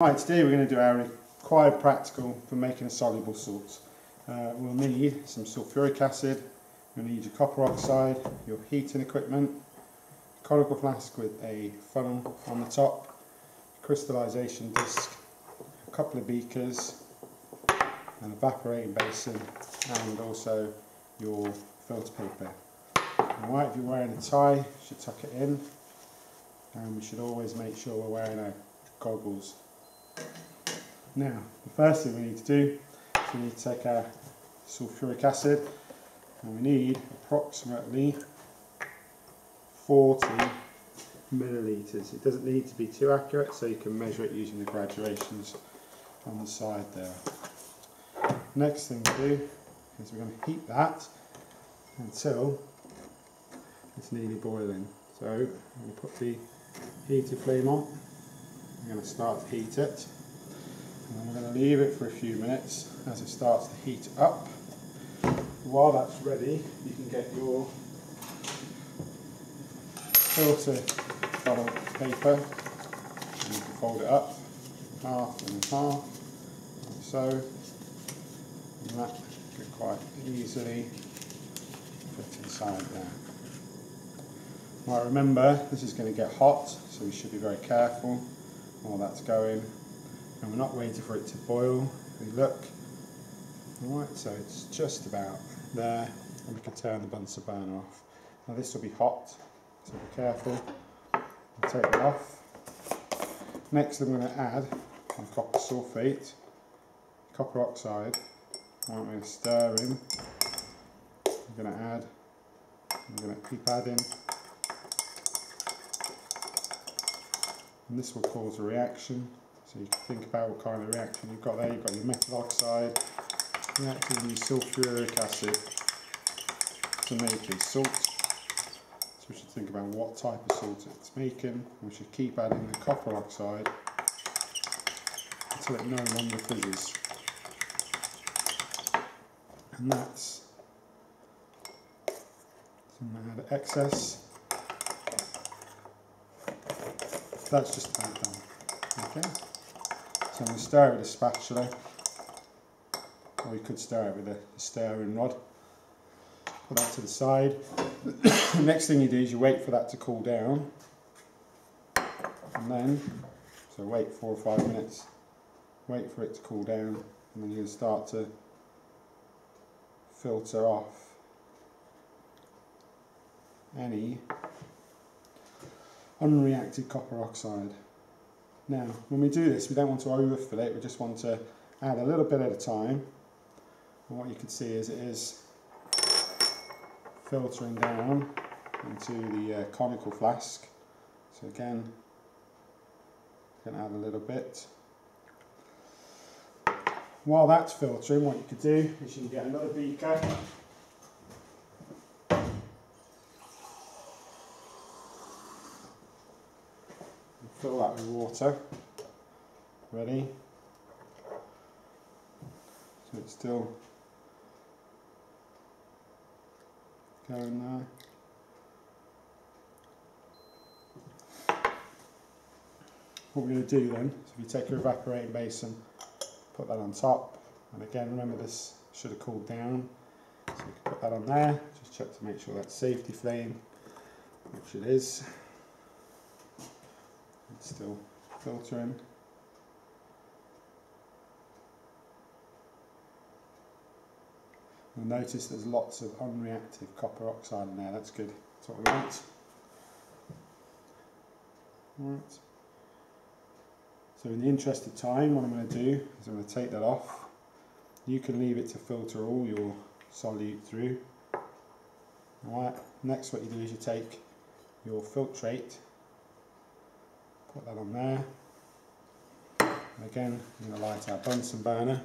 Right, today we're going to do our required practical for making a soluble salt. Uh, we'll need some sulfuric acid, you'll need your copper oxide, your heating equipment, conical flask with a funnel on the top, crystallization dish, a couple of beakers, an evaporating basin and also your filter paper. Alright, if you're wearing a tie, you should tuck it in and we should always make sure we're wearing our goggles now, the first thing we need to do is we need to take our sulfuric acid and we need approximately 40 millilitres. It doesn't need to be too accurate so you can measure it using the graduations on the side there. Next thing to do is we're going to heat that until it's nearly boiling. So I'm going to put the heater flame on. I'm going to start to heat it. I'm going to leave it for a few minutes as it starts to heat up. While that's ready, you can get your filter bottle paper and you can fold it up half and half like so and that could quite easily fit inside there. Now remember this is going to get hot so you should be very careful while that's going and we're not waiting for it to boil. We look, alright, so it's just about there, and we can turn the Bunsen burner off. Now this will be hot, so be careful. I'll take it off. Next I'm going to add some copper sulfate, copper oxide. I'm going to stir in. I'm going to add, I'm going to keep adding. And this will cause a reaction so you can think about what kind of reaction you've got there. You've got your metal oxide reacting with sulfuric acid to make a salt. So we should think about what type of salt it's making. We should keep adding the copper oxide until it no longer fizzes. And that's so I'm going to add excess. That's just about done. Okay. I'm going to stir it with a spatula, or you could stir it with a stirring rod. Put that to the side. the next thing you do is you wait for that to cool down, and then, so wait four or five minutes, wait for it to cool down, and then you start to filter off any unreacted copper oxide. Now, when we do this, we don't want to overfill it, we just want to add a little bit at a time. And what you can see is it is filtering down into the uh, conical flask. So again, going to add a little bit. While that's filtering, what you could do is you can get another beaker fill that with water. Ready? So it's still going there. What we're going to do then is if you take your evaporating basin, put that on top, and again remember this should have cooled down, so you can put that on there, just check to make sure that's safety flame, which it is still filtering. You'll notice there's lots of unreactive copper oxide in there, that's good, that's what we want. Right. So in the interest of time, what I'm going to do is I'm going to take that off. You can leave it to filter all your solute through. Alright, next what you do is you take your filtrate Put that on there. And again, I'm going to light our Bunsen burner.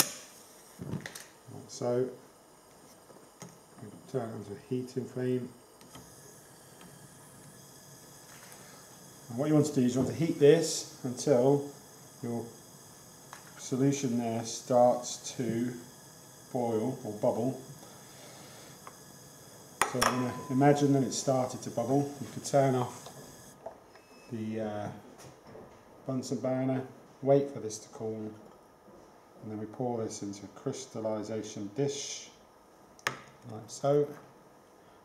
Like so. Turn it onto a heating flame. And what you want to do is you want to heat this until your solution there starts to boil or bubble so imagine that it started to bubble. You could turn off the uh, Bunsen burner, wait for this to cool, and then we pour this into a crystallization dish, like so,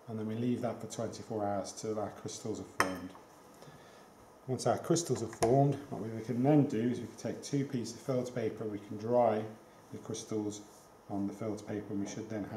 and then we leave that for 24 hours till our crystals are formed. Once our crystals are formed, what we can then do is we can take two pieces of filter paper we can dry the crystals on the filter paper and we should then have